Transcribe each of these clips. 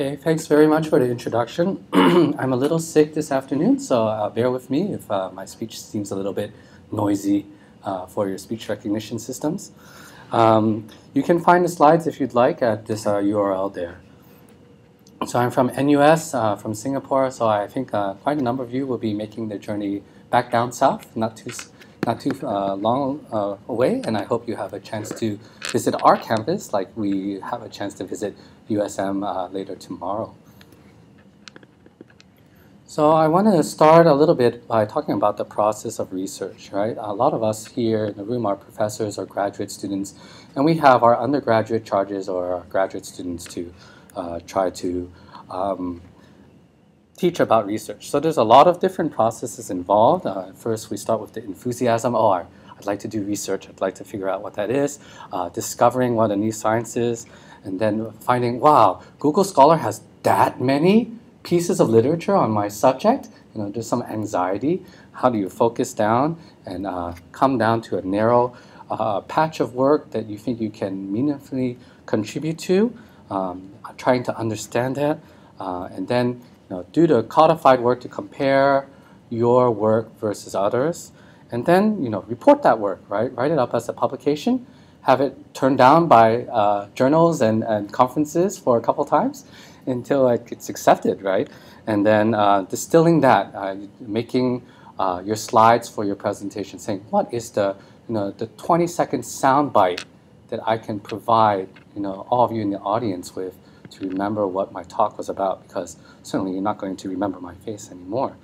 Okay, thanks very much for the introduction. I'm a little sick this afternoon, so uh, bear with me if uh, my speech seems a little bit noisy uh, for your speech recognition systems. Um, you can find the slides if you'd like at this URL uh, there. So I'm from NUS, uh, from Singapore, so I think uh, quite a number of you will be making the journey back down south, not too, not too long away, and I hope you have a chance to visit our campus like we have a chance to visit USM uh, later tomorrow. So I want to start a little bit by talking about the process of research, right? A lot of us here in the room are professors or graduate students, and we have our undergraduate charges or our graduate students to uh, try to um, teach about research. So there's a lot of different processes involved. Uh, first, we start with the enthusiasm. Oh, I, would like to do research. I'd like to figure out what that is. Uh, discovering what a new science is and then finding, wow, Google Scholar has that many pieces of literature on my subject. You know, there's some anxiety. How do you focus down and uh, come down to a narrow uh, patch of work that you think you can meaningfully contribute to? Um, trying to understand that, uh, and then you know, do the codified work to compare your work versus others, and then you know report that work, right? Write it up as a publication, have it turned down by uh, journals and, and conferences for a couple times until like, it's accepted, right? And then uh, distilling that, uh, making uh, your slides for your presentation, saying what is the you know the 20 second sound bite that I can provide you know all of you in the audience with to remember what my talk was about because certainly you're not going to remember my face anymore.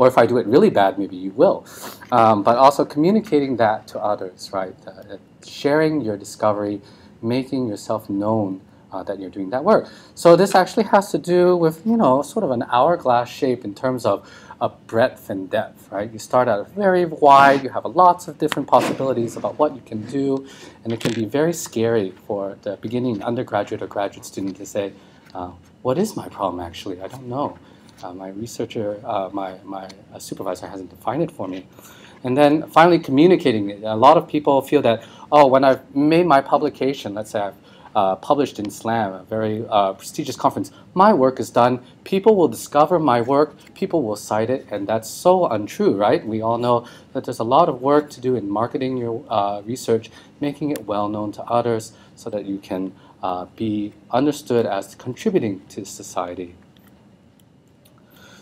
Or if I do it really bad, maybe you will. Um, but also communicating that to others, right? Uh, sharing your discovery, making yourself known uh, that you're doing that work. So this actually has to do with, you know, sort of an hourglass shape in terms of a breadth and depth, right? You start out very wide, you have lots of different possibilities about what you can do, and it can be very scary for the beginning undergraduate or graduate student to say, uh, what is my problem actually? I don't know. Uh, my researcher, uh, my, my uh, supervisor hasn't defined it for me. And then finally communicating it. A lot of people feel that, oh, when I've made my publication, let's say I've uh, published in SLAM, a very uh, prestigious conference, my work is done. People will discover my work, people will cite it, and that's so untrue, right? We all know that there's a lot of work to do in marketing your uh, research, making it well known to others so that you can be understood as contributing to society.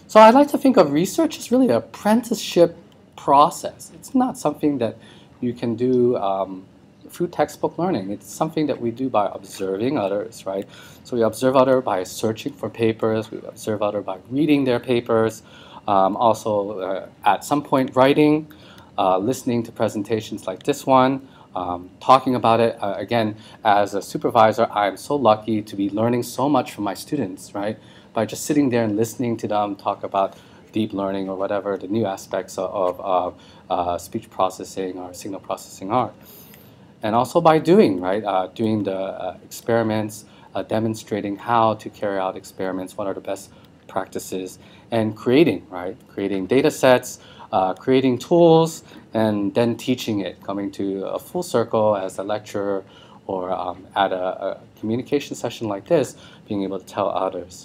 So I like to think of research as really an apprenticeship process. It's not something that you can do um, through textbook learning. It's something that we do by observing others, right? So we observe others by searching for papers. We observe others by reading their papers. Um, also, uh, at some point, writing, uh, listening to presentations like this one, um, talking about it. Uh, again, as a supervisor, I'm so lucky to be learning so much from my students, right? By just sitting there and listening to them talk about deep learning or whatever the new aspects of, of uh, speech processing or signal processing are. And also by doing, right, uh, doing the uh, experiments, uh, demonstrating how to carry out experiments, what are the best practices, and creating, right, creating data sets, uh, creating tools, and then teaching it, coming to a full circle as a lecturer or um, at a, a communication session like this, being able to tell others.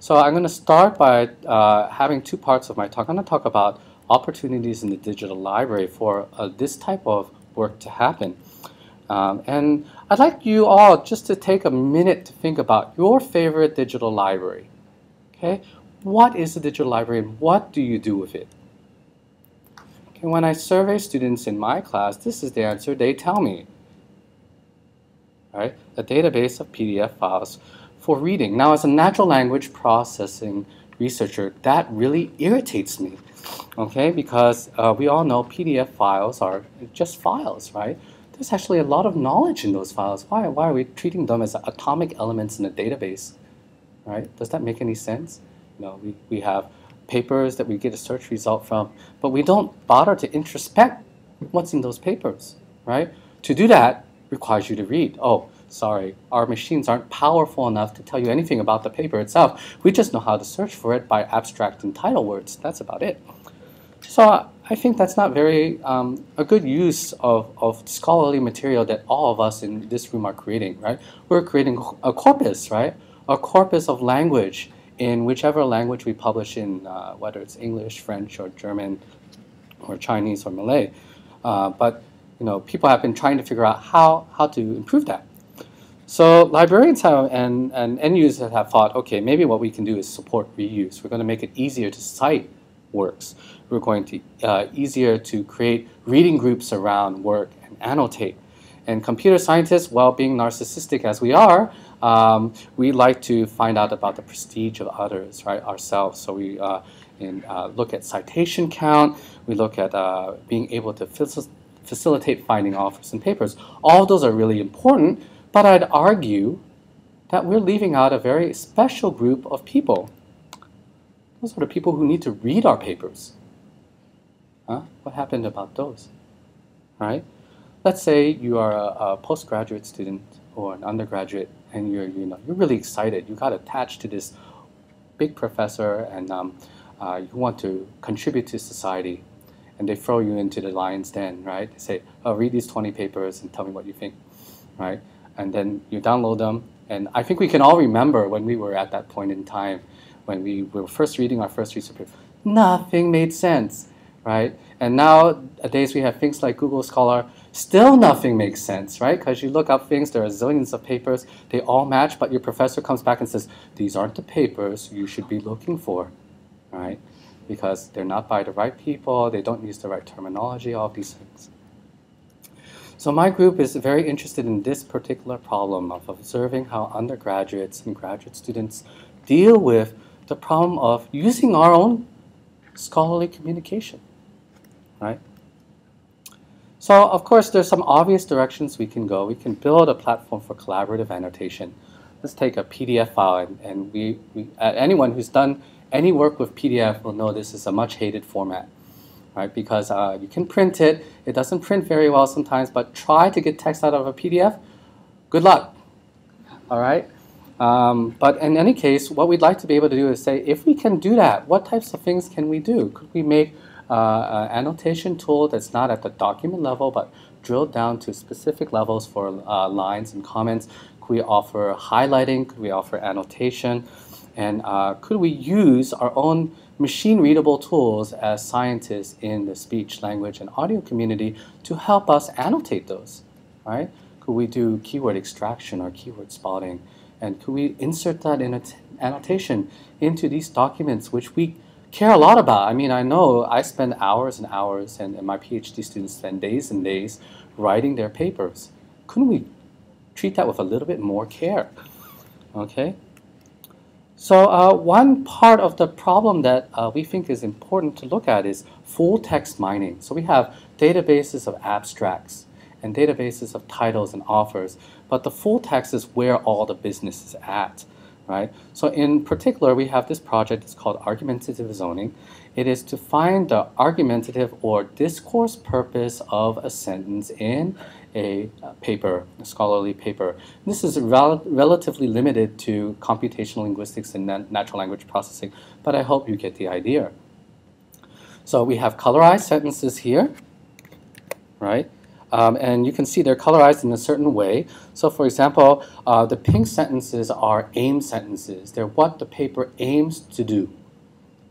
So I'm going to start by uh, having two parts of my talk. I'm going to talk about opportunities in the digital library for uh, this type of work to happen. Um, and I'd like you all just to take a minute to think about your favorite digital library. Okay, what is a digital library and what do you do with it? Okay, when I survey students in my class, this is the answer they tell me. Right, a database of PDF files for reading. Now, as a natural language processing researcher, that really irritates me, okay? Because uh, we all know PDF files are just files, right? There's actually a lot of knowledge in those files. Why, why are we treating them as atomic elements in a database, right? Does that make any sense? You know, we, we have papers that we get a search result from, but we don't bother to introspect what's in those papers, right? To do that requires you to read. Oh, sorry, our machines aren't powerful enough to tell you anything about the paper itself. We just know how to search for it by abstract and title words. That's about it. So I think that's not very um, a good use of, of scholarly material that all of us in this room are creating, right? We're creating a corpus, right? A corpus of language in whichever language we publish in, uh, whether it's English, French, or German, or Chinese, or Malay. Uh, but you know, people have been trying to figure out how, how to improve that. So librarians have and, and end users have thought, okay, maybe what we can do is support reuse. We're going to make it easier to cite works. We're going to uh, easier to create reading groups around work and annotate. And computer scientists, while being narcissistic as we are, um, we like to find out about the prestige of others, right, ourselves. So we uh, in, uh, look at citation count, we look at uh, being able to facilitate finding authors and papers. All those are really important, but I'd argue that we're leaving out a very special group of people those are the people who need to read our papers. Huh? What happened about those? Right? Let's say you are a, a postgraduate student or an undergraduate, and you're you know you're really excited. You got attached to this big professor, and um, uh, you want to contribute to society, and they throw you into the lion's den, right? They say, "Oh, read these 20 papers and tell me what you think," right? And then you download them, and I think we can all remember when we were at that point in time when we were first reading our first research paper, nothing made sense, right? And nowadays we have things like Google Scholar, still nothing makes sense, right? Because you look up things, there are zillions of papers, they all match, but your professor comes back and says, these aren't the papers you should be looking for, right? Because they're not by the right people, they don't use the right terminology, all these things. So my group is very interested in this particular problem of observing how undergraduates and graduate students deal with the problem of using our own scholarly communication, right? So of course, there's some obvious directions we can go. We can build a platform for collaborative annotation. Let's take a PDF file, and, and we, we uh, anyone who's done any work with PDF will know this is a much hated format, right? Because uh, you can print it. It doesn't print very well sometimes, but try to get text out of a PDF. Good luck, all right? Um, but in any case, what we'd like to be able to do is say, if we can do that, what types of things can we do? Could we make uh, an annotation tool that's not at the document level, but drilled down to specific levels for uh, lines and comments? Could we offer highlighting? Could we offer annotation? And uh, could we use our own machine-readable tools as scientists in the speech, language, and audio community to help us annotate those, right? Could we do keyword extraction or keyword spotting? And could we insert that in an annotation into these documents, which we care a lot about? I mean, I know I spend hours and hours, and, and my PhD students spend days and days writing their papers. Couldn't we treat that with a little bit more care? Okay? So uh, one part of the problem that uh, we think is important to look at is full text mining. So we have databases of abstracts and databases of titles and offers, but the full text is where all the business is at, right? So in particular, we have this project, it's called Argumentative Zoning. It is to find the argumentative or discourse purpose of a sentence in a paper, a scholarly paper. This is rel relatively limited to computational linguistics and natural language processing, but I hope you get the idea. So we have colorized sentences here, right? Um, and you can see they're colorized in a certain way. So for example, uh, the pink sentences are aim sentences. They're what the paper aims to do.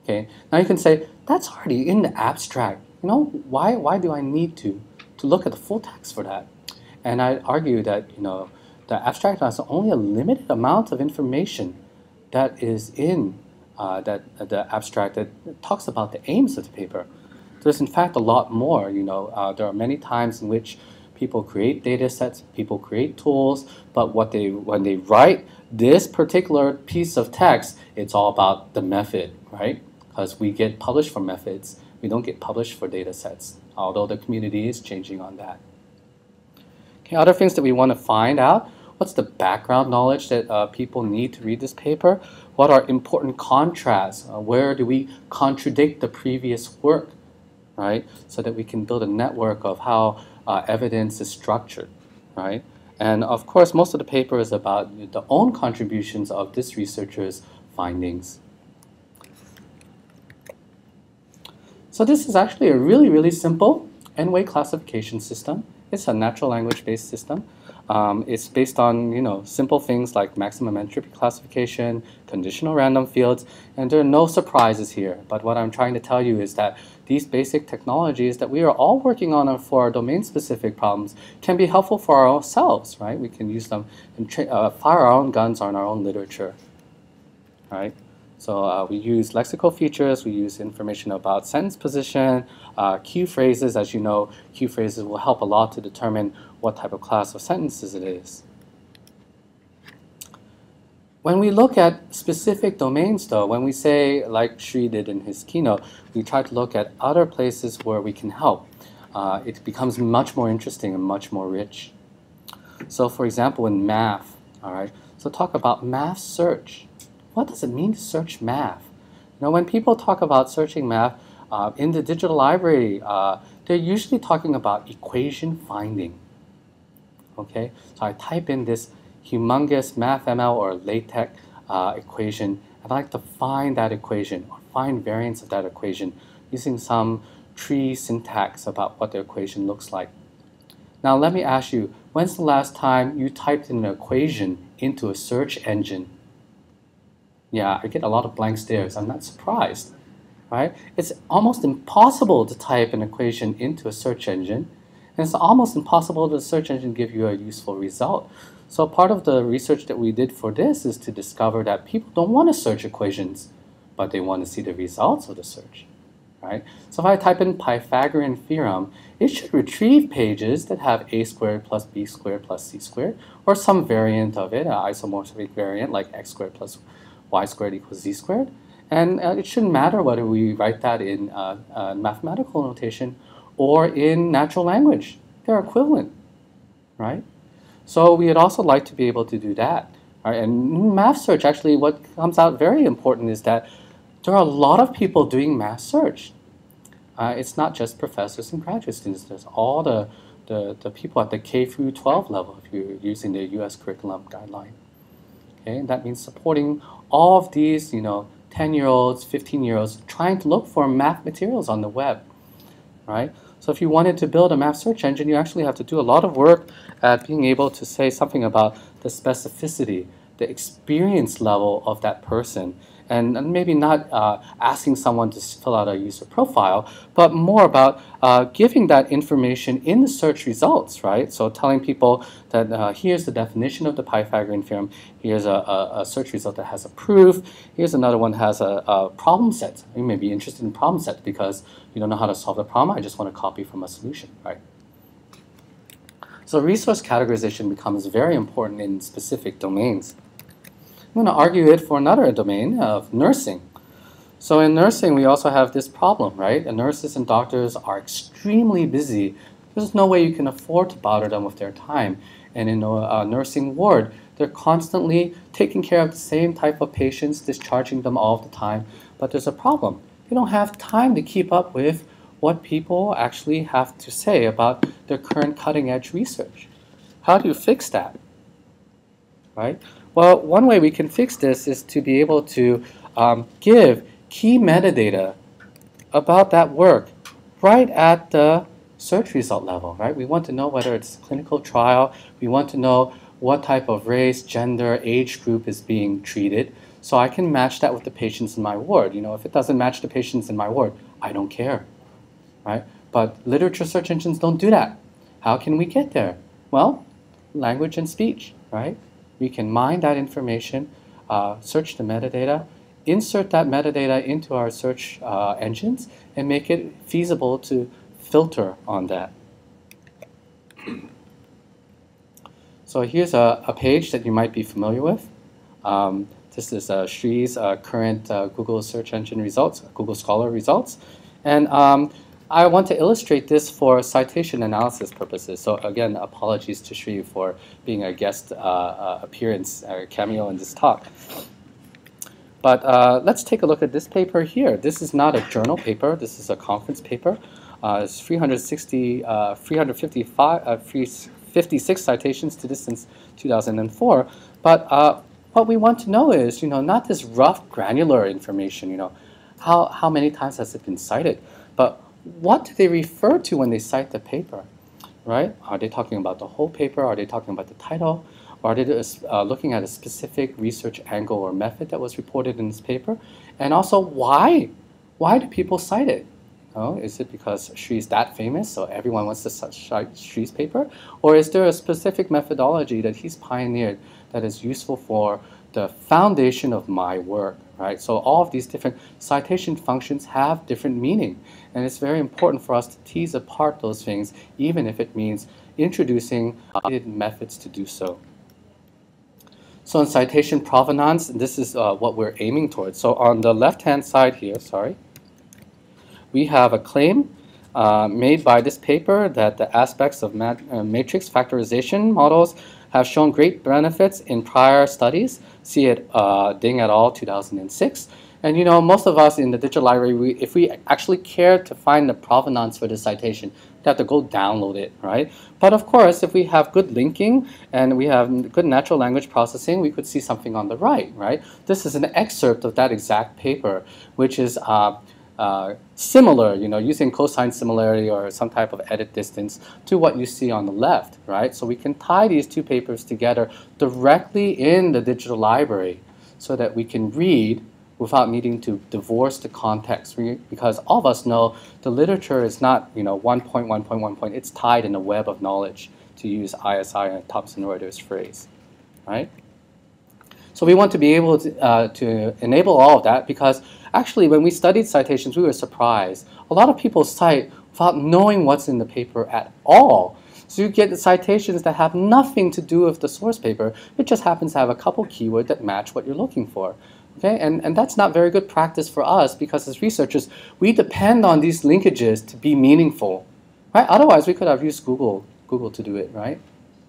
Okay. Now you can say, that's already in the abstract. You know, why, why do I need to, to look at the full text for that? And I argue that, you know, the abstract has only a limited amount of information that is in uh, that, the abstract that talks about the aims of the paper. There's in fact a lot more. You know, uh, there are many times in which people create data sets, people create tools, but what they when they write this particular piece of text, it's all about the method, right? Because we get published for methods, we don't get published for data sets, although the community is changing on that. Okay, other things that we want to find out, what's the background knowledge that uh, people need to read this paper? What are important contrasts? Uh, where do we contradict the previous work? right? So that we can build a network of how uh, evidence is structured, right? And of course, most of the paper is about the own contributions of this researcher's findings. So this is actually a really, really simple n-way classification system. It's a natural language-based system. Um, it's based on you know simple things like maximum entropy classification, conditional random fields, and there are no surprises here. But what I'm trying to tell you is that these basic technologies that we are all working on for our domain-specific problems can be helpful for ourselves, right? We can use them and uh, fire our own guns on our own literature, right? So uh, we use lexical features, we use information about sentence position, uh, cue phrases. As you know, cue phrases will help a lot to determine what type of class of sentences it is. When we look at specific domains, though, when we say, like Shri did in his keynote, we try to look at other places where we can help. Uh, it becomes much more interesting and much more rich. So, for example, in math, all right, so talk about math search. What does it mean to search math? You know, when people talk about searching math uh, in the digital library, uh, they're usually talking about equation finding. Okay, so I type in this humongous MathML or LaTeX uh, equation. I'd like to find that equation or find variants of that equation using some tree syntax about what the equation looks like. Now let me ask you, when's the last time you typed in an equation into a search engine? Yeah, I get a lot of blank stares. I'm not surprised, right? It's almost impossible to type an equation into a search engine, and it's almost impossible the search engine give you a useful result. So part of the research that we did for this is to discover that people don't want to search equations, but they want to see the results of the search, right? So if I type in Pythagorean theorem, it should retrieve pages that have a squared plus b squared plus c squared, or some variant of it, an isomorphic variant like x squared plus y squared equals z squared. And uh, it shouldn't matter whether we write that in uh, uh, mathematical notation or in natural language. They're equivalent, right? So we'd also like to be able to do that. Right? And math search, actually, what comes out very important is that there are a lot of people doing math search. Uh, it's not just professors and graduate students. There's all the, the, the people at the K through 12 level if you're using the U.S. curriculum guideline. Okay, and that means supporting all of these, you know, 10-year-olds, 15-year-olds trying to look for math materials on the web, right? So if you wanted to build a math search engine, you actually have to do a lot of work at being able to say something about the specificity, the experience level of that person, and, and maybe not uh, asking someone to fill out a user profile, but more about uh, giving that information in the search results, right? So telling people that uh, here's the definition of the Pythagorean theorem, here's a, a, a, search result that has a proof, here's another one that has a, a, problem set. You may be interested in problem set because you don't know how to solve the problem, I just want to copy from a solution, right? So resource categorization becomes very important in specific domains. I'm going to argue it for another domain of nursing. So in nursing, we also have this problem, right? And nurses and doctors are extremely busy. There's no way you can afford to bother them with their time. And in a, a nursing ward, they're constantly taking care of the same type of patients, discharging them all the time. But there's a problem. You don't have time to keep up with what people actually have to say about their current cutting edge research. How do you fix that? Right? Well, one way we can fix this is to be able to um, give key metadata about that work right at the search result level, right? We want to know whether it's a clinical trial. We want to know what type of race, gender, age group is being treated. So I can match that with the patients in my ward. You know, if it doesn't match the patients in my ward, I don't care, right? But literature search engines don't do that. How can we get there? Well, language and speech, right? We can mine that information, uh, search the metadata, insert that metadata into our search uh, engines, and make it feasible to filter on that. So here's a, a page that you might be familiar with. Um, this is uh, Shri's uh, current uh, Google search engine results, Google Scholar results. And um, I want to illustrate this for citation analysis purposes. So again, apologies to Shri for being a guest uh, uh, appearance or cameo in this talk. But uh, let's take a look at this paper here. This is not a journal paper. This is a conference paper. Uh, it's 360, uh, 355, uh, 56 citations to this since 2004. But what we want to know is, you know, not this rough granular information, you know, how, how many times has it been cited, but what do they refer to when they cite the paper, right? Are they talking about the whole paper? Are they talking about the title? Or are they uh, looking at a specific research angle or method that was reported in this paper? And also, why? Why do people cite it? Oh, is it because she's that famous, so everyone wants to cite Sri's paper? Or is there a specific methodology that he's pioneered that is useful for the foundation of my work, right? So all of these different citation functions have different meaning. And it's very important for us to tease apart those things, even if it means introducing methods to do so. So in citation provenance, this is uh, what we're aiming towards. So on the left-hand side here, sorry, we have a claim uh, made by this paper that the aspects of mat uh, matrix factorization models have shown great benefits in prior studies. See it, uh, Ding et al. 2006. And you know, most of us in the digital library, we, if we actually care to find the provenance for the citation, we have to go download it, right? But of course, if we have good linking and we have good natural language processing, we could see something on the right, right? This is an excerpt of that exact paper, which is uh, uh, similar, you know, using cosine similarity or some type of edit distance to what you see on the left, right? So we can tie these two papers together directly in the digital library so that we can read without needing to divorce the context because all of us know the literature is not, you know, one point, one point, one point. It's tied in a web of knowledge to use ISI and Thomson Reuters phrase, right? So we want to be able to, uh, to enable all of that because actually when we studied citations, we were surprised. A lot of people cite without knowing what's in the paper at all. So you get citations that have nothing to do with the source paper. It just happens to have a couple keywords that match what you're looking for. Okay, and, and that's not very good practice for us because as researchers, we depend on these linkages to be meaningful. Right? Otherwise, we could have used Google, Google to do it, right?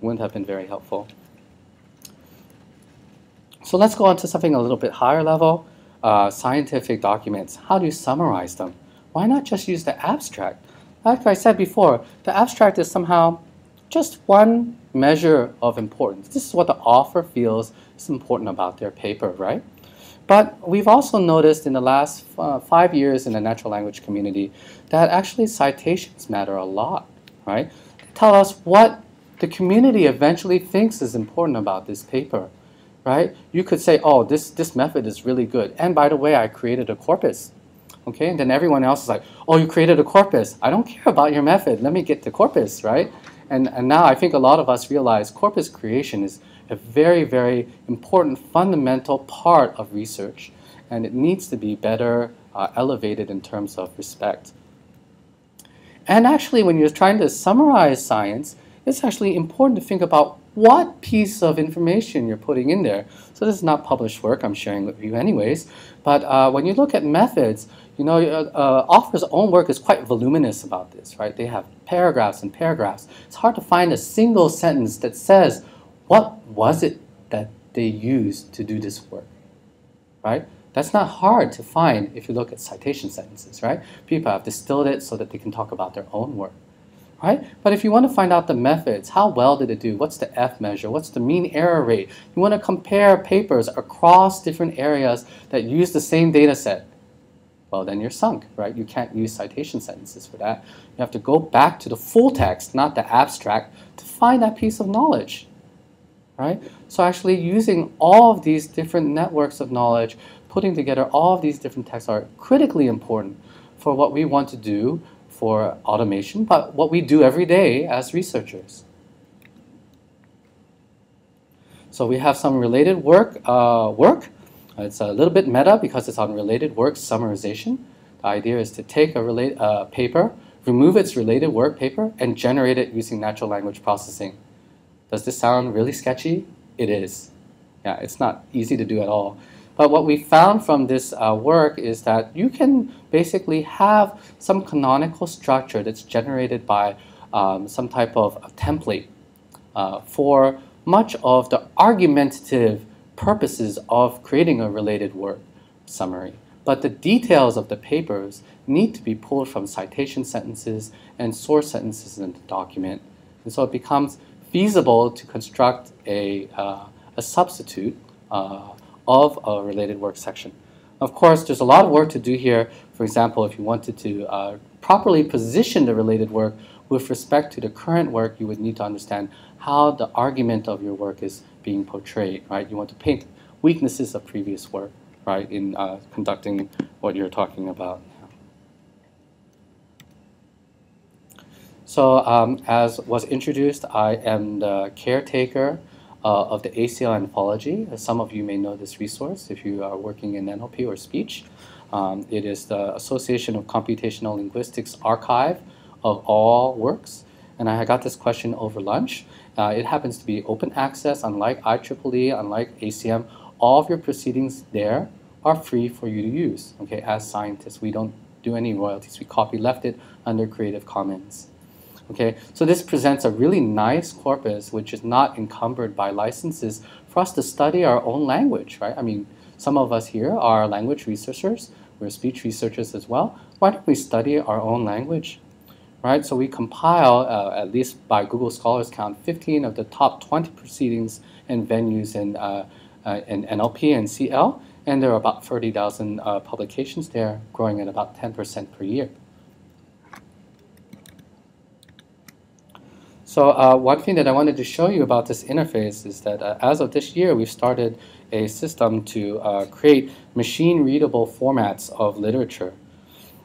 Wouldn't have been very helpful. So let's go on to something a little bit higher level, uh, scientific documents. How do you summarize them? Why not just use the abstract? Like I said before, the abstract is somehow just one measure of importance. This is what the author feels is important about their paper, right? But we've also noticed in the last uh, five years in the natural language community that actually citations matter a lot, right? They tell us what the community eventually thinks is important about this paper right? You could say, oh, this, this method is really good. And by the way, I created a corpus. Okay, and then everyone else is like, oh, you created a corpus. I don't care about your method. Let me get the corpus, right? And, and now I think a lot of us realize corpus creation is a very, very important fundamental part of research. And it needs to be better uh, elevated in terms of respect. And actually, when you're trying to summarize science, it's actually important to think about what piece of information you're putting in there. So this is not published work, I'm sharing with you anyways. But uh, when you look at methods, you know, uh, uh, author's own work is quite voluminous about this, right? They have paragraphs and paragraphs. It's hard to find a single sentence that says, what was it that they used to do this work, right? That's not hard to find if you look at citation sentences, right? People have distilled it so that they can talk about their own work right? But if you want to find out the methods, how well did it do? What's the F measure? What's the mean error rate? You want to compare papers across different areas that use the same data set. Well, then you're sunk, right? You can't use citation sentences for that. You have to go back to the full text, not the abstract, to find that piece of knowledge, right? So actually using all of these different networks of knowledge, putting together all of these different texts are critically important for what we want to do for automation, but what we do every day as researchers. So we have some related work. Uh, work. It's a little bit meta because it's on related work summarization. The idea is to take a relate, uh, paper, remove its related work paper, and generate it using natural language processing. Does this sound really sketchy? It is. Yeah, it's not easy to do at all. But what we found from this uh, work is that you can basically have some canonical structure that's generated by um, some type of template uh, for much of the argumentative purposes of creating a related work summary. But the details of the papers need to be pulled from citation sentences and source sentences in the document. And so it becomes feasible to construct a, uh, a substitute uh, of a related work section. Of course, there's a lot of work to do here. For example, if you wanted to uh, properly position the related work with respect to the current work, you would need to understand how the argument of your work is being portrayed, right? You want to paint weaknesses of previous work, right, in uh, conducting what you're talking about. So um, as was introduced, I am the caretaker uh, of the ACL Anthology. Some of you may know this resource if you are working in NLP or speech. Um, it is the Association of Computational Linguistics archive of all works. And I got this question over lunch. Uh, it happens to be open access, unlike IEEE, unlike ACM. All of your proceedings there are free for you to use. Okay, as scientists, we don't do any royalties. We copy left it under Creative Commons. Okay, so this presents a really nice corpus which is not encumbered by licenses for us to study our own language, right? I mean, some of us here are language researchers, we're speech researchers as well. Why don't we study our own language? Right, so we compile, uh, at least by Google Scholars count, 15 of the top 20 proceedings and venues in, uh, uh, in NLP and CL, and there are about 30,000 uh, publications there, growing at about 10% per year. So uh, one thing that I wanted to show you about this interface is that uh, as of this year, we've started a system to uh, create machine-readable formats of literature.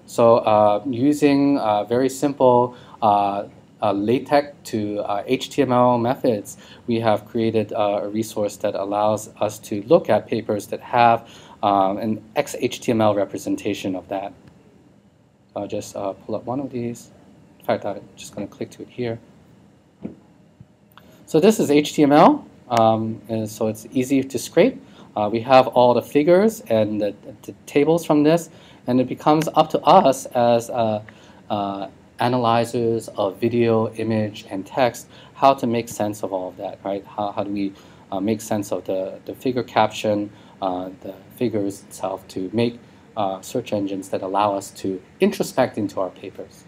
So uh, using uh, very simple uh, LaTeX to HTML methods, we have created a resource that allows us to look at papers that have um, an XHTML representation of that. I'll just pull up one of these. In fact, I'm just going to click to it here. So this is HTML, um, and so it's easy to scrape. Uh, we have all the figures and the, the, tables from this, and it becomes up to us as uh, uh, analyzers of video, image, and text how to make sense of all of that, right? How, how do we uh, make sense of the, the figure caption, uh, the figures itself to make uh, search engines that allow us to introspect into our papers.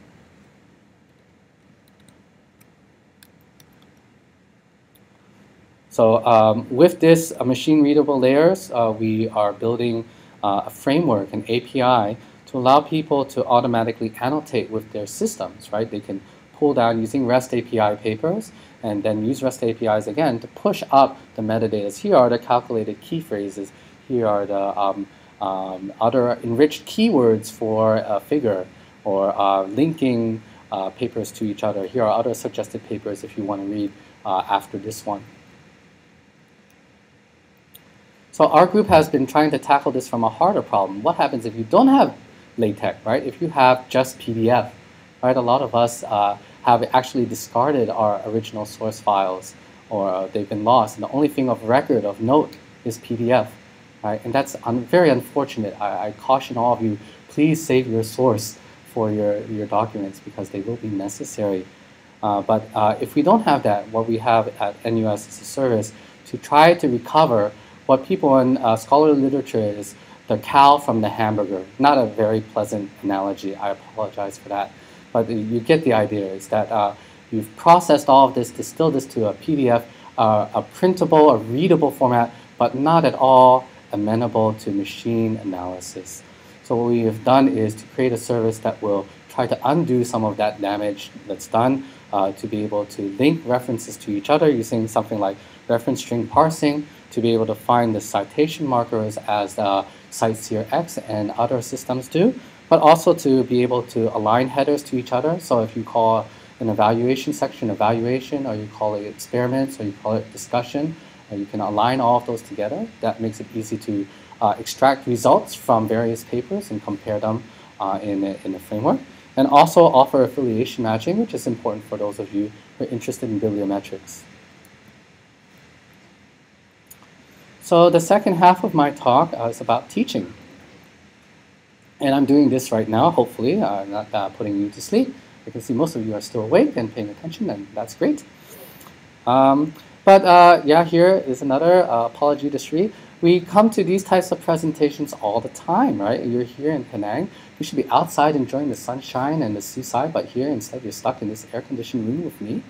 So um, with this uh, machine readable layers, uh, we are building uh, a framework, an API, to allow people to automatically annotate with their systems, right? They can pull down using REST API papers and then use REST APIs again to push up the metadata. Here are the calculated key phrases. Here are the um, um, other enriched keywords for a figure or uh, linking uh, papers to each other. Here are other suggested papers if you want to read uh, after this one. So our group has been trying to tackle this from a harder problem. What happens if you don't have LaTeX, right? If you have just PDF, right? A lot of us uh, have actually discarded our original source files or uh, they've been lost. And the only thing of record, of note, is PDF, right? And that's un very unfortunate. I, I, caution all of you, please save your source for your, your documents because they will be necessary. Uh, but uh, if we don't have that, what we have at NUS is a service to try to recover what people in uh, scholarly literature is the cow from the hamburger. Not a very pleasant analogy. I apologize for that. But you get the idea. Is that uh, you've processed all of this, distilled this to a PDF, uh, a printable, a readable format, but not at all amenable to machine analysis. So what we have done is to create a service that will try to undo some of that damage that's done uh, to be able to link references to each other using something like reference string parsing to be able to find the citation markers as uh, CiteSeerX and other systems do, but also to be able to align headers to each other. So if you call an evaluation section evaluation, or you call it experiments, or you call it discussion, you can align all of those together. That makes it easy to uh, extract results from various papers and compare them uh, in, in a framework. And also offer affiliation matching, which is important for those of you who are interested in bibliometrics. So the second half of my talk uh, is about teaching. And I'm doing this right now, hopefully, uh, not uh, putting you to sleep. I can see most of you are still awake and paying attention, and that's great. Um, but uh, yeah, here is another uh, apology to Sri. We come to these types of presentations all the time, right? You're here in Penang. You should be outside enjoying the sunshine and the seaside, but here instead you're stuck in this air-conditioned room with me.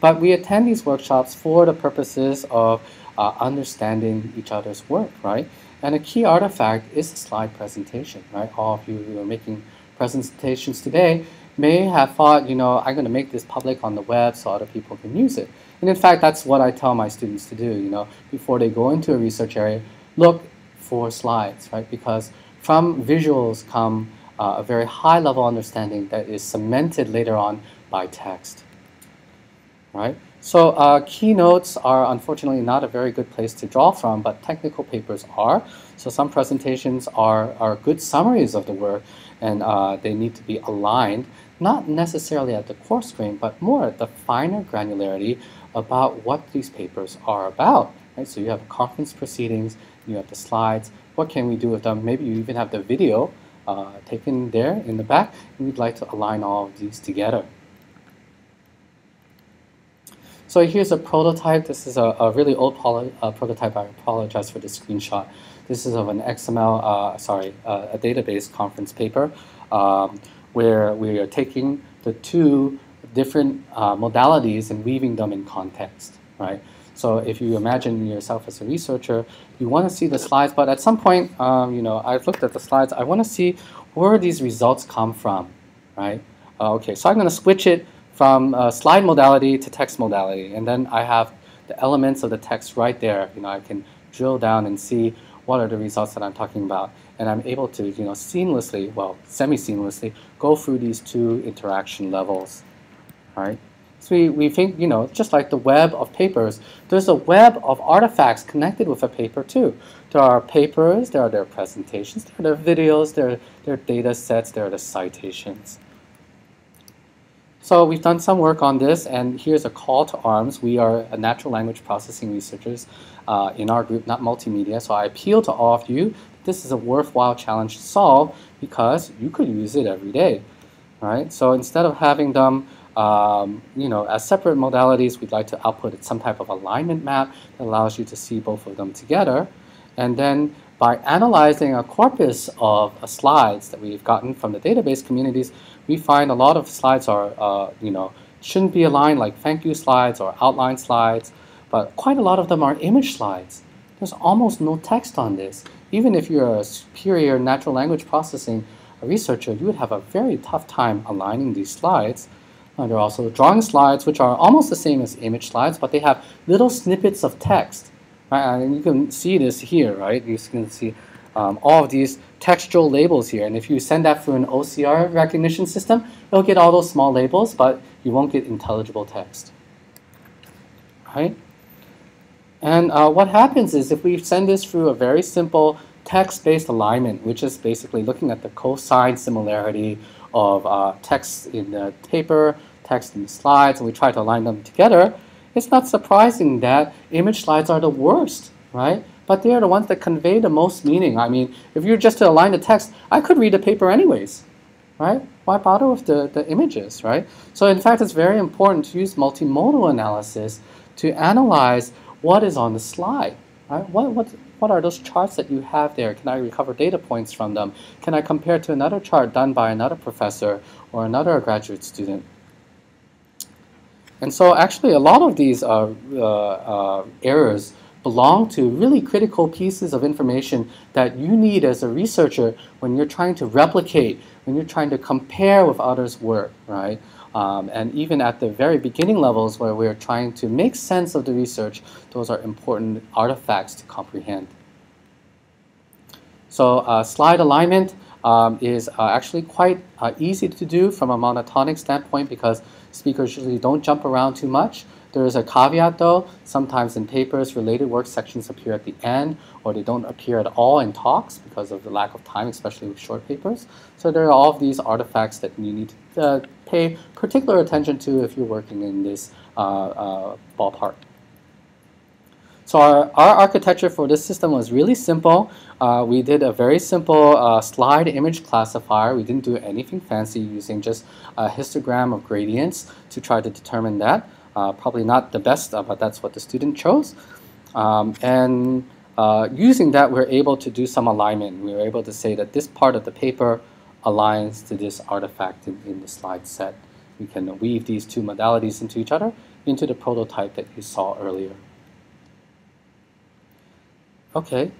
But we attend these workshops for the purposes of uh, understanding each other's work, right? And a key artifact is the slide presentation, right? All of you who are making presentations today may have thought, you know, I'm going to make this public on the web so other people can use it. And in fact, that's what I tell my students to do, you know, before they go into a research area, look for slides, right? Because from visuals come uh, a very high level understanding that is cemented later on by text, right? So uh, keynotes are unfortunately not a very good place to draw from, but technical papers are. So some presentations are, are good summaries of the work, and uh, they need to be aligned, not necessarily at the coarse grain, but more at the finer granularity about what these papers are about. Right? So you have conference proceedings, you have the slides, what can we do with them? Maybe you even have the video uh, taken there in the back, and we'd like to align all of these together. So here's a prototype. This is a, a really old uh, prototype. I apologize for the screenshot. This is of an XML, uh, sorry, uh, a database conference paper um, where we are taking the two different uh, modalities and weaving them in context, right? So if you imagine yourself as a researcher, you want to see the slides, but at some point, um, you know, I've looked at the slides. I want to see where these results come from, right? Uh, okay, so I'm going to switch it from slide modality to text modality. And then I have the elements of the text right there. You know, I can drill down and see what are the results that I'm talking about. And I'm able to, you know, seamlessly, well, semi-seamlessly, go through these two interaction levels, right? So we, we think, you know, just like the web of papers, there's a web of artifacts connected with a paper too. There are papers, there are their presentations, there are their videos, there, are data sets, there are the citations. So we've done some work on this, and here's a call to arms. We are a natural language processing researchers uh, in our group, not multimedia. So I appeal to all of you. This is a worthwhile challenge to solve because you could use it every day, right? So instead of having them, um, you know, as separate modalities, we'd like to output some type of alignment map that allows you to see both of them together. And then by analyzing a corpus of uh, slides that we've gotten from the database communities, we find a lot of slides are, uh, you know, shouldn't be aligned like thank you slides or outline slides, but quite a lot of them are image slides. There's almost no text on this. Even if you're a superior natural language processing researcher, you would have a very tough time aligning these slides. And there are also drawing slides, which are almost the same as image slides, but they have little snippets of text. Right? And you can see this here, right? You can see um, all of these textual labels here. And if you send that through an OCR recognition system, it'll get all those small labels, but you won't get intelligible text. Right? And uh, what happens is if we send this through a very simple text-based alignment, which is basically looking at the cosine similarity of uh, text in the paper, text in the slides, and we try to align them together, it's not surprising that image slides are the worst, right? But they are the ones that convey the most meaning. I mean, if you're just to align the text, I could read the paper anyways, right? Why bother with the, the images, right? So in fact, it's very important to use multimodal analysis to analyze what is on the slide, right? What, what, what are those charts that you have there? Can I recover data points from them? Can I compare to another chart done by another professor or another graduate student? And so actually a lot of these uh, uh, uh, errors belong to really critical pieces of information that you need as a researcher when you're trying to replicate, when you're trying to compare with others' work, right? Um, and even at the very beginning levels where we're trying to make sense of the research, those are important artifacts to comprehend. So uh, slide alignment um, is uh, actually quite uh, easy to do from a monotonic standpoint because speakers usually don't jump around too much. There is a caveat though, sometimes in papers, related work sections appear at the end or they don't appear at all in talks because of the lack of time, especially with short papers. So there are all of these artifacts that you need to uh, pay particular attention to if you're working in this uh, uh, ballpark. So our, our architecture for this system was really simple. Uh, we did a very simple uh, slide image classifier. We didn't do anything fancy using just a histogram of gradients to try to determine that. Uh, probably not the best, uh, but that's what the student chose. Um, and uh, using that, we're able to do some alignment. We were able to say that this part of the paper aligns to this artifact in, in the slide set. We can weave these two modalities into each other into the prototype that you saw earlier. Okay,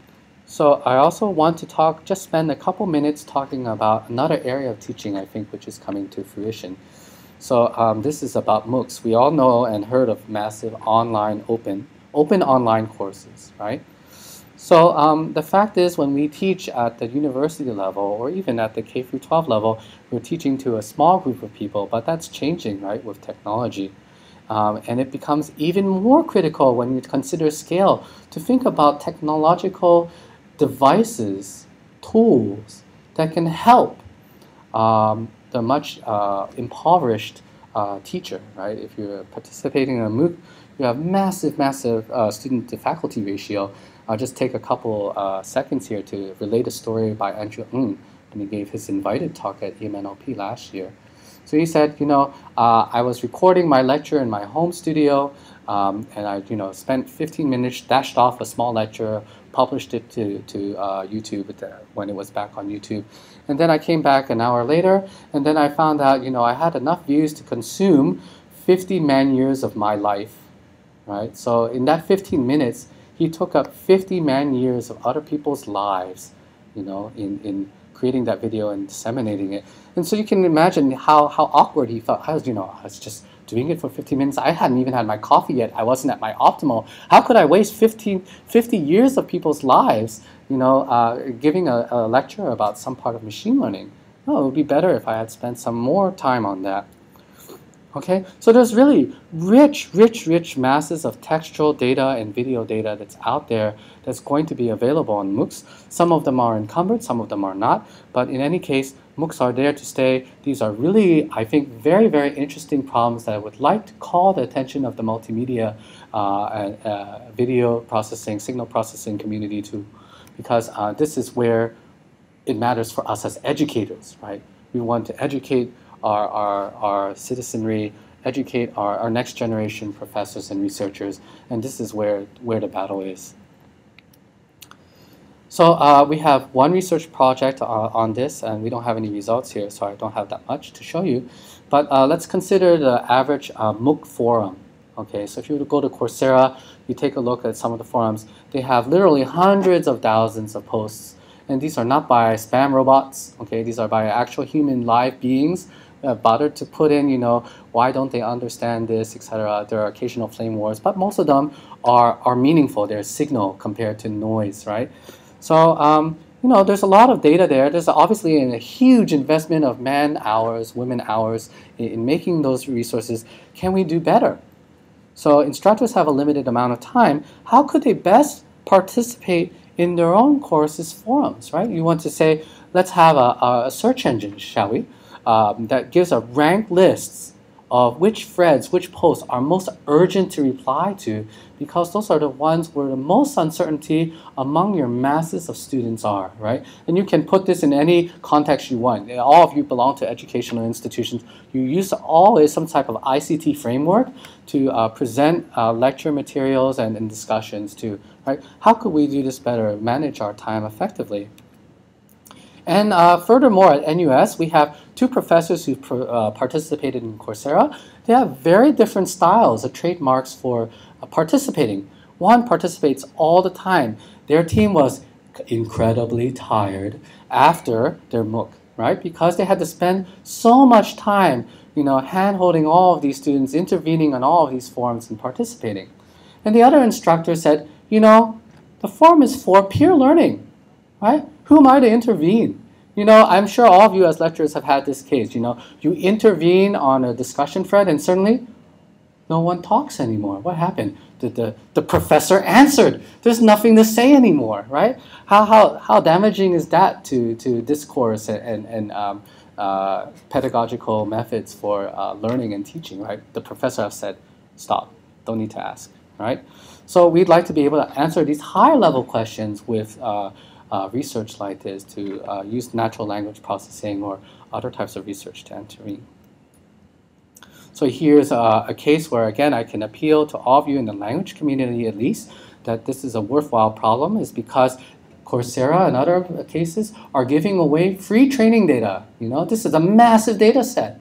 So I also want to talk, just spend a couple minutes talking about another area of teaching I think which is coming to fruition. So um, this is about MOOCs. We all know and heard of massive online open, open online courses, right? So um, the fact is when we teach at the university level or even at the K through 12 level, we're teaching to a small group of people, but that's changing, right, with technology. Um, and it becomes even more critical when you consider scale to think about technological devices, tools that can help um, the much uh, impoverished uh, teacher, right? If you're participating in a MOOC, you have massive, massive uh, student to faculty ratio. I'll just take a couple uh, seconds here to relate a story by Andrew Ng when he gave his invited talk at EMNLP last year. So he said, you know, uh, I was recording my lecture in my home studio, um, and I, you know, spent 15 minutes, dashed off a small lecture, published it to, to uh, YouTube when it was back on YouTube. And then I came back an hour later, and then I found out, you know, I had enough views to consume 50 man years of my life, right? So in that 15 minutes, he took up 50 man years of other people's lives, you know, in, in creating that video and disseminating it. And so you can imagine how, how awkward he felt. I was, you know, I was just doing it for 15 minutes. I hadn't even had my coffee yet. I wasn't at my optimal. How could I waste 15, 50 years of people's lives, you know, uh, giving a, a lecture about some part of machine learning? No, it would be better if I had spent some more time on that. Okay, so there's really rich, rich, rich masses of textual data and video data that's out there that's going to be available on MOOCs. Some of them are encumbered, some of them are not, but in any case, MOOCs are there to stay. These are really, I think, very, very interesting problems that I would like to call the attention of the multimedia uh, uh, video processing, signal processing community to, because uh, this is where it matters for us as educators, right? We want to educate our, our, our citizenry, educate our, our next generation professors and researchers, and this is where, where the battle is. So uh, we have one research project uh, on this, and we don't have any results here, so I don't have that much to show you. But uh, let's consider the average uh, MOOC forum. Okay, so if you go to Coursera, you take a look at some of the forums, they have literally hundreds of thousands of posts. And these are not by spam robots, okay, these are by actual human live beings uh, bothered to put in, you know, why don't they understand this, etc. There are occasional flame wars, but most of them are, are meaningful. They're signal compared to noise, right? So, um, you know, there's a lot of data there. There's obviously a huge investment of man hours, women hours in, in making those resources. Can we do better? So instructors have a limited amount of time. How could they best participate in their own courses forums, right? You want to say, let's have a, a search engine, shall we? um, that gives a ranked lists of which threads, which posts are most urgent to reply to because those are the ones where the most uncertainty among your masses of students are, right? And you can put this in any context you want. All of you belong to educational institutions. You use always some type of ICT framework to uh, present uh, lecture materials and, and discussions to, right? How could we do this better, manage our time effectively? And uh, furthermore, at NUS, we have two professors who uh, participated in Coursera. They have very different styles of trademarks for uh, participating. One participates all the time. Their team was incredibly tired after their MOOC, right? Because they had to spend so much time, you know, hand-holding all of these students, intervening on all of these forums and participating. And the other instructor said, you know, the forum is for peer learning, right? Who am I to intervene? You know, I'm sure all of you as lecturers have had this case. You know, you intervene on a discussion thread and suddenly no one talks anymore. What happened? The, the, the professor answered. There's nothing to say anymore, right? How, how, how damaging is that to, to discourse and, and, and um, uh, pedagogical methods for uh, learning and teaching, right? The professor has said, stop, don't need to ask, right? So we'd like to be able to answer these higher level questions with uh, uh, research like this to uh, use natural language processing or other types of research to intervene. So here's a, a, case where, again, I can appeal to all of you in the language community at least that this is a worthwhile problem is because Coursera and other cases are giving away free training data. You know, this is a massive data set,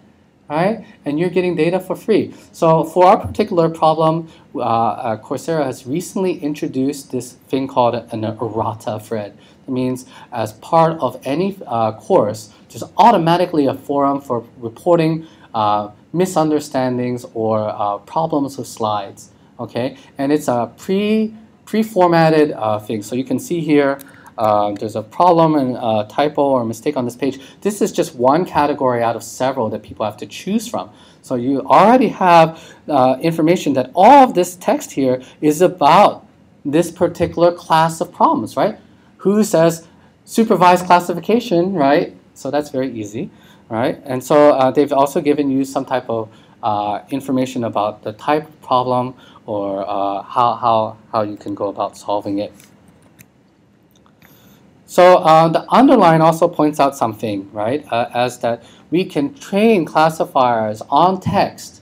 right? And you're getting data for free. So for our particular problem, uh, uh, Coursera has recently introduced this thing called an errata thread. Means as part of any uh, course, there's automatically a forum for reporting uh, misunderstandings or uh, problems with slides. Okay, and it's a pre pre-formatted uh, thing. So you can see here. Uh, there's a problem and a typo or mistake on this page. This is just one category out of several that people have to choose from. So you already have uh, information that all of this text here is about this particular class of problems, right? Who says supervised classification, right? So that's very easy right? And so uh, they've also given you some type of uh, information about the type problem or uh, how, how, how you can go about solving it. So uh, the underline also points out something, right, uh, as that we can train classifiers on text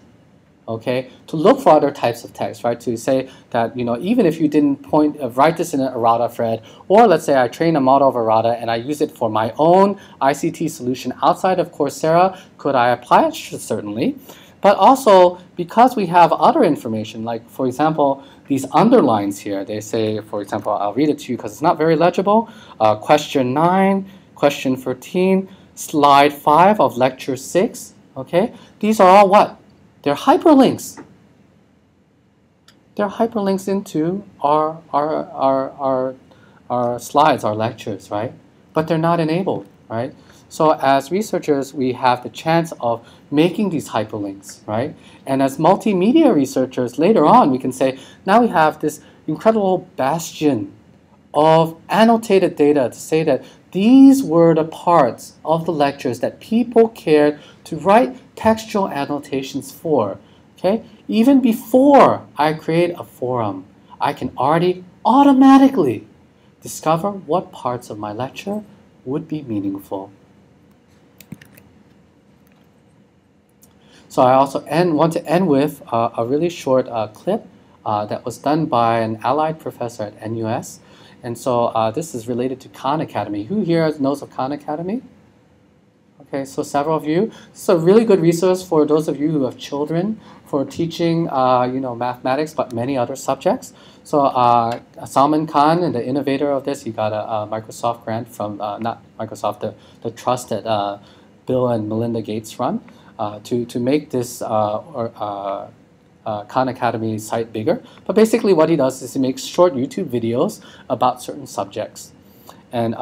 okay, to look for other types of text, right? To say that, you know, even if you didn't point, uh, write this in an errata thread, or let's say I train a model of errata and I use it for my own ICT solution outside of Coursera, could I apply it? Certainly. But also, because we have other information, like for example, these underlines here, they say, for example, I'll read it to you because it's not very legible. Uh, question 9, question 13, slide 5 of lecture 6, okay? These are all what? They're hyperlinks. They're hyperlinks into our, our, our, our, our slides, our lectures, right? But they're not enabled, right? So as researchers, we have the chance of making these hyperlinks, right? And as multimedia researchers, later on, we can say, now we have this incredible bastion of annotated data to say that these were the parts of the lectures that people cared to write textual annotations for. Okay? Even before I create a forum, I can already automatically discover what parts of my lecture would be meaningful. So I also end, want to end with uh, a really short uh, clip uh, that was done by an allied professor at NUS. And so uh, this is related to Khan Academy. Who here knows of Khan Academy? Okay, so several of you. It's a really good resource for those of you who have children for teaching, uh, you know, mathematics, but many other subjects. So uh, Salman Khan, and the innovator of this, he got a, a Microsoft grant from, uh, not Microsoft, the, the trust that uh, Bill and Melinda Gates run uh, to, to make this uh, Khan Academy site bigger. But basically what he does is he makes short YouTube videos about certain subjects. And,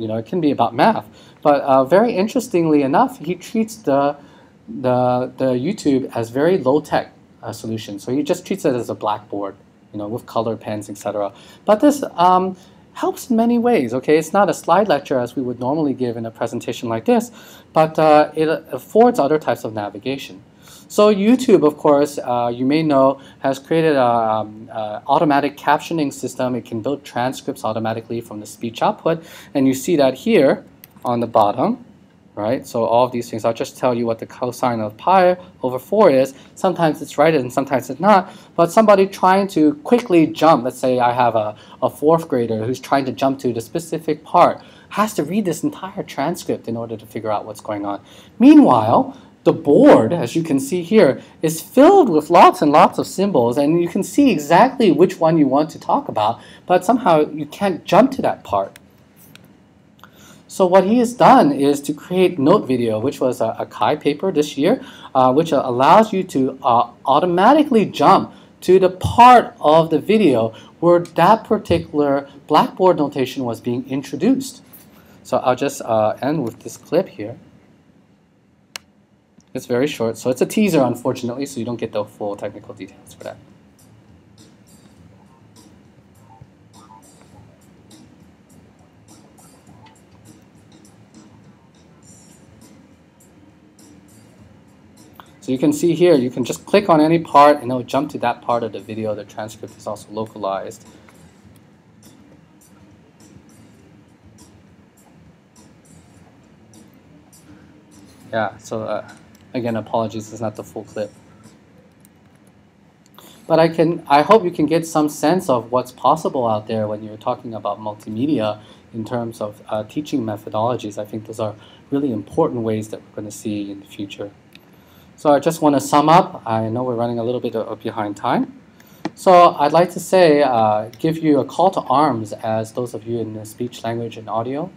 you know, it can be about math. But uh, very interestingly enough, he treats the, the, the YouTube as very low-tech uh, solution. So he just treats it as a blackboard, you know, with color pens, etc. But this um, helps in many ways, okay? It's not a slide lecture as we would normally give in a presentation like this, but uh, it affords other types of navigation. So YouTube, of course, uh, you may know, has created an um, automatic captioning system. It can build transcripts automatically from the speech output. And you see that here on the bottom, right? So all of these things, I'll just tell you what the cosine of pi over 4 is. Sometimes it's right and sometimes it's not. But somebody trying to quickly jump, let's say I have a, a fourth grader who's trying to jump to the specific part, has to read this entire transcript in order to figure out what's going on. Meanwhile, the board, as you can see here, is filled with lots and lots of symbols, and you can see exactly which one you want to talk about, but somehow you can't jump to that part. So what he has done is to create Note Video, which was a, a CHI paper this year, uh, which allows you to uh, automatically jump to the part of the video where that particular Blackboard notation was being introduced. So I'll just uh, end with this clip here. It's very short, so it's a teaser, unfortunately, so you don't get the full technical details for that. So you can see here, you can just click on any part and it'll jump to that part of the video. The transcript is also localized. Yeah, so uh, again, apologies, it's not the full clip. But I can, I hope you can get some sense of what's possible out there when you're talking about multimedia in terms of uh, teaching methodologies. I think those are really important ways that we're going to see in the future. So I just want to sum up. I know we're running a little bit behind time. So I'd like to say, uh, give you a call to arms as those of you in the speech, language, and audio.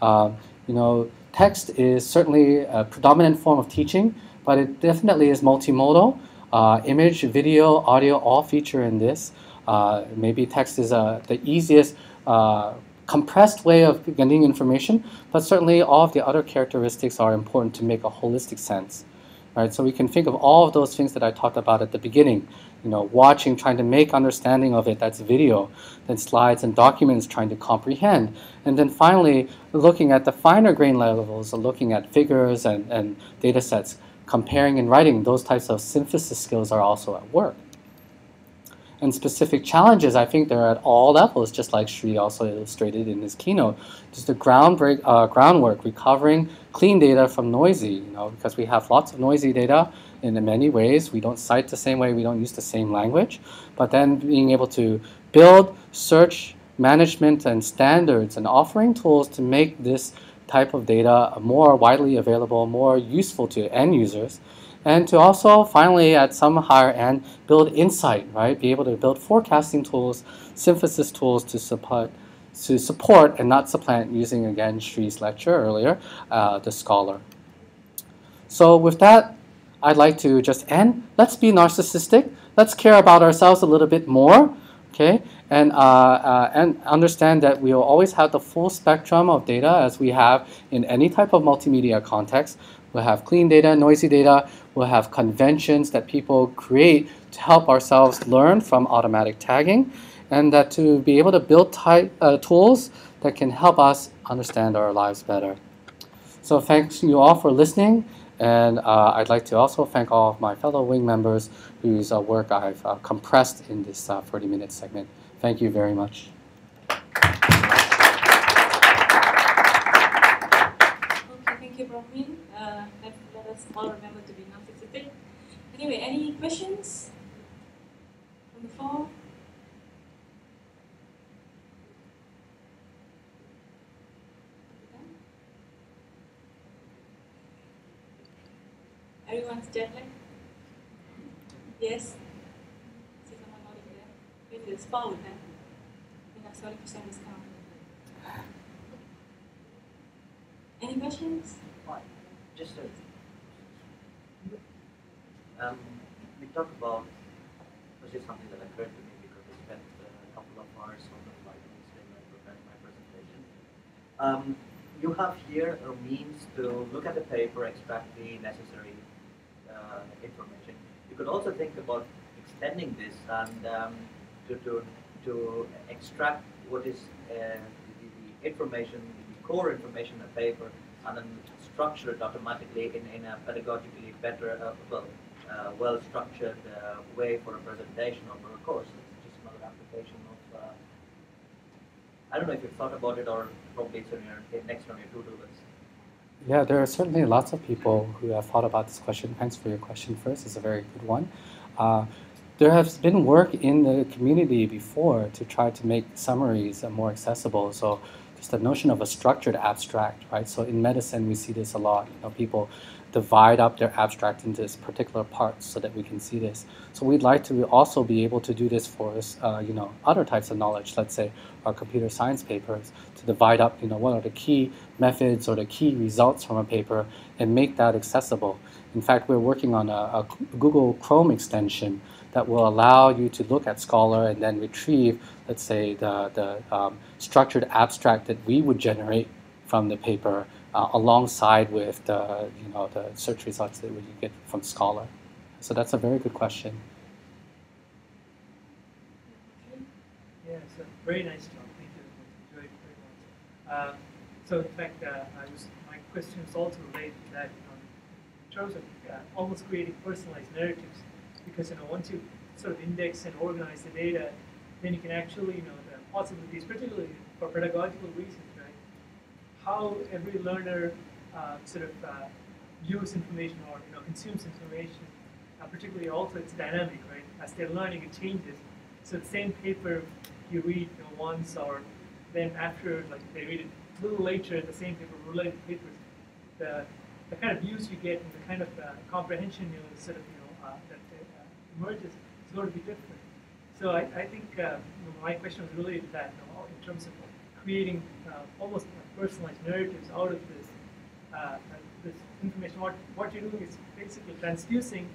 Uh, you know, text is certainly a predominant form of teaching, but it definitely is multimodal. Uh, image, video, audio all feature in this. Uh, maybe text is uh, the easiest uh, compressed way of getting information, but certainly all of the other characteristics are important to make a holistic sense. Right? So we can think of all of those things that I talked about at the beginning. You know, watching, trying to make understanding of it, that's video. Then slides and documents, trying to comprehend. And then finally, looking at the finer grain levels, looking at figures and, and data sets, comparing and writing, those types of synthesis skills are also at work and specific challenges, I think they're at all levels, just like Sri also illustrated in his keynote. Just the groundbreak, uh, groundwork, recovering clean data from noisy, you know, because we have lots of noisy data in many ways. We don't cite the same way, we don't use the same language, but then being able to build search management and standards and offering tools to make this type of data more widely available, more useful to end users, and to also finally at some higher end build insight, right? Be able to build forecasting tools, synthesis tools to support to support and not supplant using again Sri's lecture earlier, uh, the scholar. So with that, I'd like to just end. Let's be narcissistic. Let's care about ourselves a little bit more, okay? And, uh, uh, and understand that we will always have the full spectrum of data as we have in any type of multimedia context. We'll have clean data, noisy data. We'll have conventions that people create to help ourselves learn from automatic tagging, and that to be able to build uh, tools that can help us understand our lives better. So thanks you all for listening, and uh, I'd like to also thank all of my fellow WING members whose uh, work I've uh, compressed in this 40-minute uh, segment. Thank you very much. Okay, thank you, uh, let, us all remember to be. Anyway, any questions from the floor? Everyone's jet lag? Yes? See someone nodding there? Maybe the spa would have. We have 30% discount. Any questions? just a, um, we talk about, which is something that occurred to me because I spent a couple of hours on the yesterday when preparing my presentation. Um, you have here a means to look at the paper, extract the necessary information. You could also think about extending this and um, to, to, to extract what is uh, the, the information, the core information in the paper, and then structure it automatically in, in a pedagogically better, uh, well, uh, well-structured uh, way for a presentation or for a course. It's just another application of, uh, I don't know if you've thought about it or probably it's on your, next on your to-do list. Yeah, there are certainly lots of people who have thought about this question. Thanks for your question first. It's a very good one. Uh, there has been work in the community before to try to make summaries more accessible. So just the notion of a structured abstract, right? So in medicine, we see this a lot. You know, people divide up their abstract into this particular parts so that we can see this. So we'd like to also be able to do this for uh, you know other types of knowledge. Let's say our computer science papers to divide up you know what are the key methods or the key results from a paper and make that accessible. In fact, we're working on a, a Google Chrome extension that will allow you to look at Scholar and then retrieve, let's say, the, the um, structured abstract that we would generate from the paper uh, alongside with the, you know, the search results that we get from Scholar. So that's a very good question. Yeah, so very nice talk. Thank you. Enjoyed very much. Um, so in fact, uh, I was my question is also related to that um, in terms of uh, almost creating personalized narratives because you know once you sort of index and organize the data, then you can actually you know the possibilities, particularly for pedagogical reasons? How every learner uh, sort of uh, use information or you know consumes information, uh, particularly also it's dynamic, right? As they're learning, it changes. So the same paper you read you know, once, or then after like they read it a little later, the same paper, related papers, the the kind of views you get and the kind of uh, comprehension you know, sort of you know uh, that uh, emerges is going to be different. So I, I think my question was to that you know, in terms of creating uh, almost personalized narratives out of this uh, this information. What what you're doing is basically transducing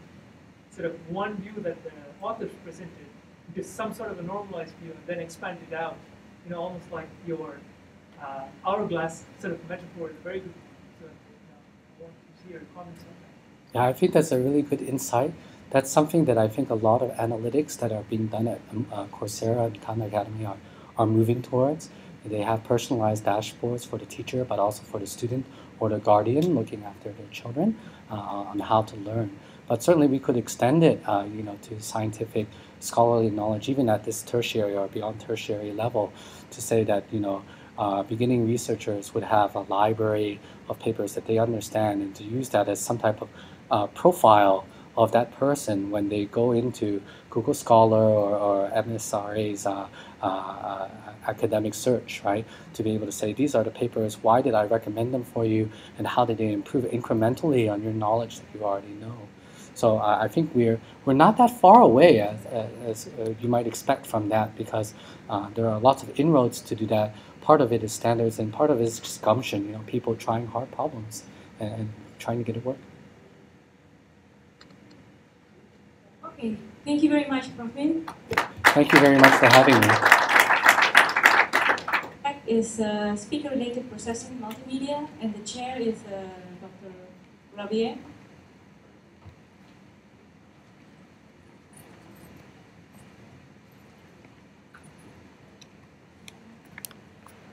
sort of one view that the authors presented into some sort of a normalized view and then expand it out. You know, almost like your uh, hourglass sort of metaphor is a very good. So, on that. Yeah, I think that's a really good insight. That's something that I think a lot of analytics that are being done at um, uh, Coursera and Khan Academy are, are moving towards. They have personalized dashboards for the teacher, but also for the student or the guardian looking after their children uh, on how to learn. But certainly we could extend it, uh, you know, to scientific scholarly knowledge, even at this tertiary or beyond tertiary level, to say that, you know, uh, beginning researchers would have a library of papers that they understand and to use that as some type of uh, profile of that person when they go into Google Scholar or, or MSRA's uh, uh, uh, academic search, right? To be able to say, these are the papers, why did I recommend them for you, and how did they improve incrementally on your knowledge that you already know? So uh, I think we're we're not that far away as, as uh, you might expect from that because uh, there are lots of inroads to do that. Part of it is standards, and part of it is just gumption. You know, people trying hard problems and, and trying to get it work. Okay, thank you very much, Profin. Thank you very much for having me. Is uh, speaker-related processing multimedia, and the chair is uh, Dr. Rabier.